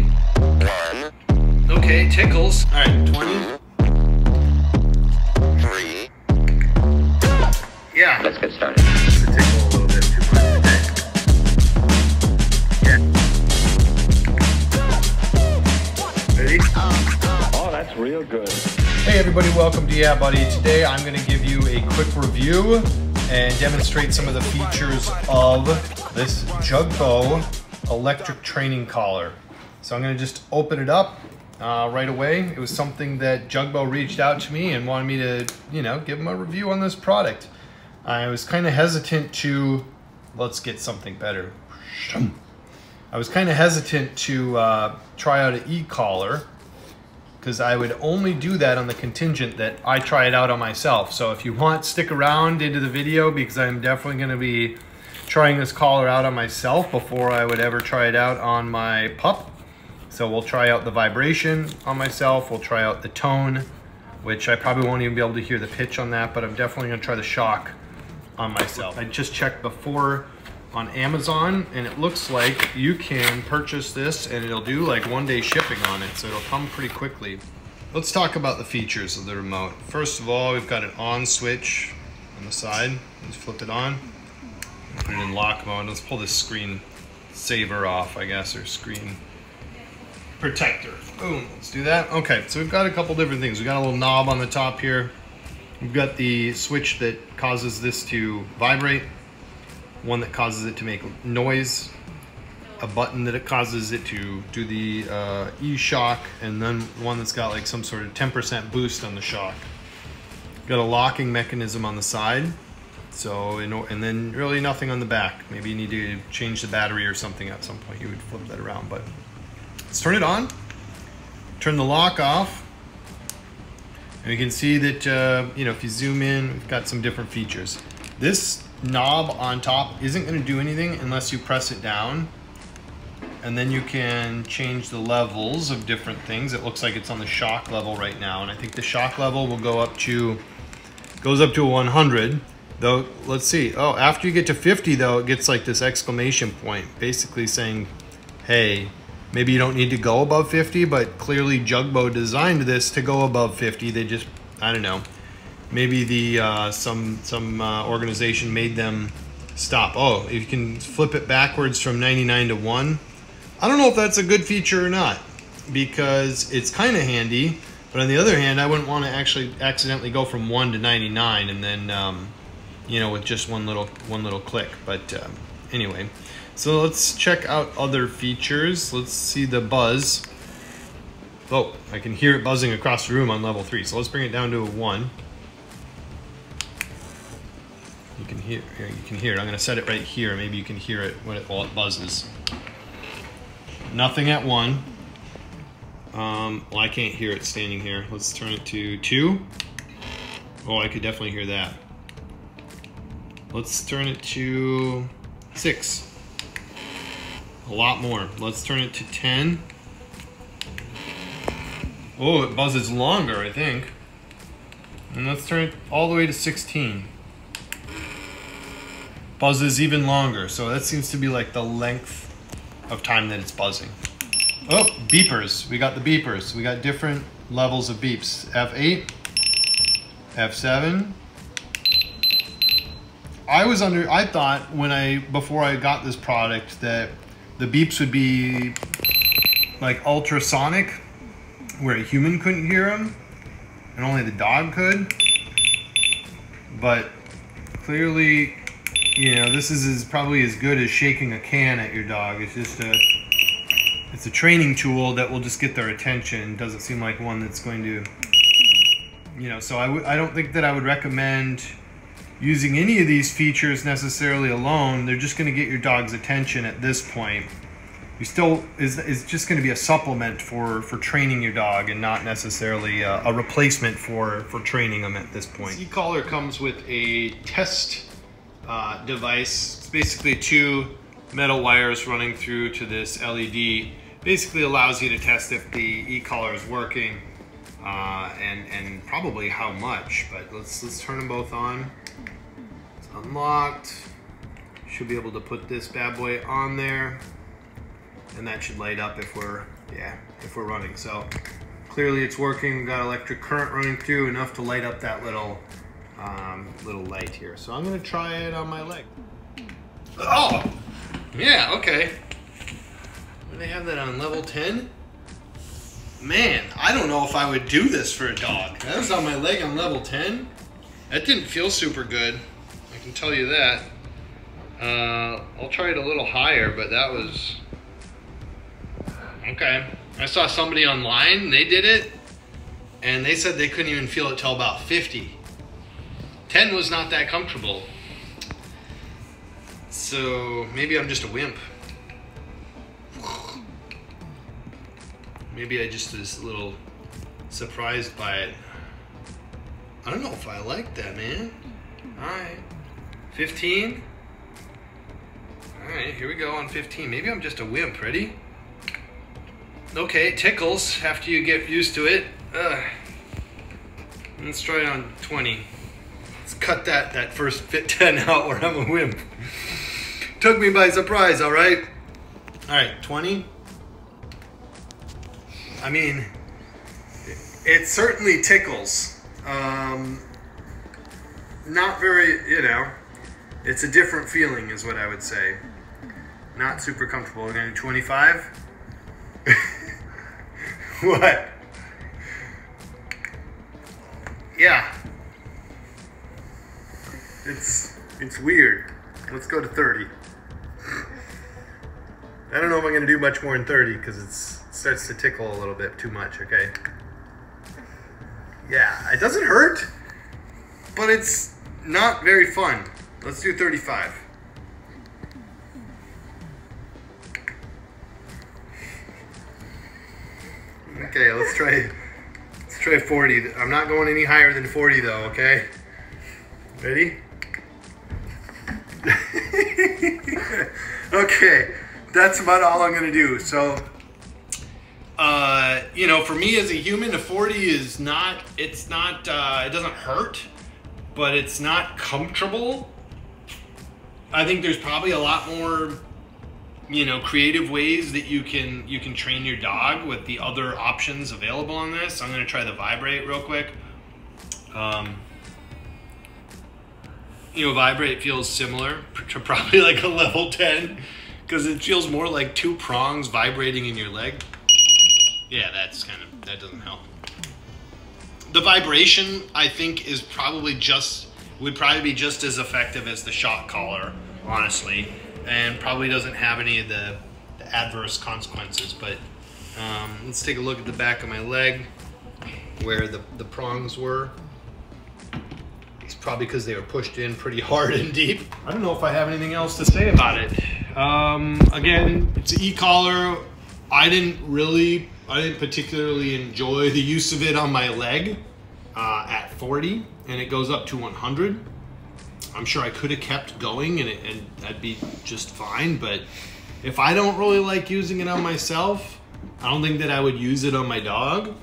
One, Okay, tickles. All right, 20. three. Yeah. Let's get started. The tickle a little bit too much. Ready? Oh, that's real good. Hey everybody, welcome to Yeah Buddy. Today I'm going to give you a quick review and demonstrate some of the features of this Jugbow electric training collar. So I'm to just open it up uh, right away. It was something that Jugbow reached out to me and wanted me to, you know, give him a review on this product. I was kind of hesitant to, let's get something better. I was kind of hesitant to uh, try out an e-collar because I would only do that on the contingent that I try it out on myself. So if you want, stick around into the video because I'm definitely to be trying this collar out on myself before I would ever try it out on my pup. So we'll try out the vibration on myself. We'll try out the tone, which I probably won't even be able to hear the pitch on that, but I'm definitely to try the shock on myself. I just checked before on Amazon and it looks like you can purchase this and it'll do like one day shipping on it so it'll come pretty quickly. Let's talk about the features of the remote. First of all we've got an on switch on the side. Let's flip it on. Put it in lock mode. Let's pull this screen saver off I guess or screen protector. Boom, let's do that. Okay, so we've got a couple different things. We've got a little knob on the top here. We've got the switch that causes this to vibrate one that causes it to make noise, a button that it causes it to do the uh, e-shock, and then one that's got like some sort of 10% boost on the shock. Got a locking mechanism on the side, so and then really nothing on the back. Maybe you need to change the battery or something at some point. You would flip that around, but let's turn it on. Turn the lock off. And you can see that, uh, you know, if you zoom in, we've got some different features. This knob on top isn't going to do anything unless you press it down and then you can change the levels of different things it looks like it's on the shock level right now and I think the shock level will go up to goes up to 100 though let's see oh after you get to 50 though it gets like this exclamation point basically saying hey maybe you don't need to go above 50 but clearly Jugbow designed this to go above 50 they just I don't know maybe the uh, some some uh, organization made them stop. Oh, you can flip it backwards from 99 to 1. I don't know if that's a good feature or not because it's kind of handy, but on the other hand, I wouldn't want to actually accidentally go from 1 to 99 and then um, you know with just one little one little click. But um, anyway, so let's check out other features. Let's see the buzz. Oh, I can hear it buzzing across the room on level 3. So let's bring it down to a 1. You can hear, you can hear it. I'm going to set it right here. Maybe you can hear it when it, while it buzzes. Nothing at one. Um, well, I can't hear it standing here. Let's turn it to two. Oh, I could definitely hear that. Let's turn it to six. A lot more. Let's turn it to 10. Oh, it buzzes longer, I think. And let's turn it all the way to 16 buzzes even longer. So that seems to be like the length of time that it's buzzing. Oh, beepers. We got the beepers. We got different levels of beeps. F8, F7. I was under, I thought when I, before I got this product that the beeps would be like ultrasonic where a human couldn't hear them and only the dog could. But clearly you know, this is as, probably as good as shaking a can at your dog. It's just a, it's a training tool that will just get their attention. Doesn't seem like one that's going to, you know, so I w- I don't think that I would recommend using any of these features necessarily alone. They're just going to get your dog's attention at this point. You still is is just going to be a supplement for for training your dog and not necessarily a, a replacement for for training them at this point. E-collar comes with a test uh, device. It's basically two metal wires running through to this LED. Basically allows you to test if the e-collar is working uh, and and probably how much. But let's let's turn them both on. Unlocked. Should be able to put this bad boy on there. and that should light up if we're, yeah, if we're running. So clearly it's working. Got electric current running through enough to light up that little, um, little light here. So I'm gonna try it on my leg. Oh, yeah, okay. Do they have that on level 10? Man, I don't know if I would do this for a dog. That was on my leg on level 10. That didn't feel super good. Can tell you that. Uh, I'll try it a little higher, but that was... Okay. I saw somebody online, they did it, and they said they couldn't even feel it till about 50. 10 was not that comfortable. So maybe I'm just a wimp. Maybe I just was a little surprised by it. I don't know if I like that, man. Alright. 15? Alright, here we go on 15. Maybe I'm just a wimp. Ready? Okay, tickles after you get used to it. Ugh. Let's try it on 20. Let's cut that, that first fit 10 out where I'm a wimp. Took me by surprise, alright? Alright, 20. I mean, it certainly tickles. Um, not very, you know, it's a different feeling, is what I would say. Not super comfortable. We're going to 25. what? Yeah. It's it's weird. Let's go to 30. I don't know if I'm gonna do much more than 30 because it starts to tickle a little bit too much, okay? Yeah, it doesn't hurt, but it's not very fun. Let's do 35. Okay, let's try let's try 40. I'm not going any higher than 40 though, okay? Ready? okay, that's about all I'm gonna do. So, uh, you know, for me as a human, a 40 is not, it's not, uh, it doesn't hurt, but it's not comfortable. I think there's probably a lot more, you know, creative ways that you can you can train your dog with the other options available on this. I'm gonna try the vibrate real quick. Um, you know, vibrate feels similar to probably like a level 10 because it feels more like two prongs vibrating in your leg. Yeah, that's kind of, that doesn't help. The vibration, I think, is probably just, would probably be just as effective as the shock collar, honestly, and probably doesn't have any of the, the adverse consequences. But um, let's take a look at the back of my leg where the, the prongs were. It's probably because they were pushed in pretty hard and deep. I don't know if I have anything else to say about it. Um, again, it's an e-collar. I didn't really, I didn't particularly enjoy the use of it on my leg uh, at 40, and it goes up to 100. I'm sure I could have kept going and, it, and that'd be just fine, but if I don't really like using it on myself, I don't think that I would use it on my dog.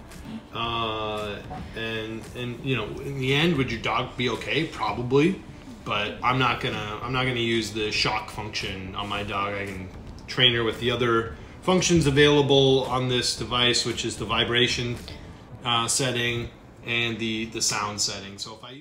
Uh, and and you know, in the end, would your dog be okay? Probably, but I'm not gonna I'm not gonna use the shock function on my dog. I can train her with the other functions available on this device, which is the vibration uh, setting and the the sound setting. So if I